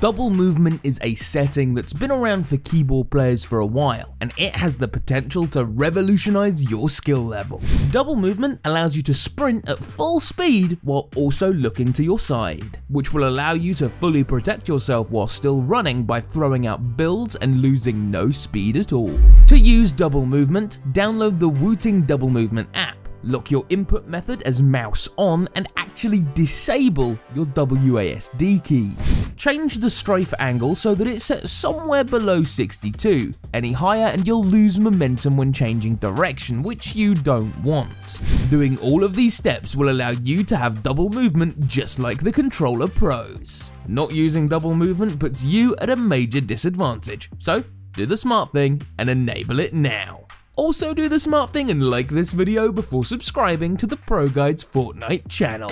Double movement is a setting that's been around for keyboard players for a while, and it has the potential to revolutionize your skill level. Double movement allows you to sprint at full speed while also looking to your side, which will allow you to fully protect yourself while still running by throwing out builds and losing no speed at all. To use double movement, download the Wooting Double Movement app Lock your input method as mouse on and actually disable your WASD keys. Change the strafe angle so that it's set somewhere below 62. Any higher and you'll lose momentum when changing direction, which you don't want. Doing all of these steps will allow you to have double movement just like the controller pros. Not using double movement puts you at a major disadvantage, so do the smart thing and enable it now. Also do the smart thing and like this video before subscribing to the Pro Guides Fortnite channel.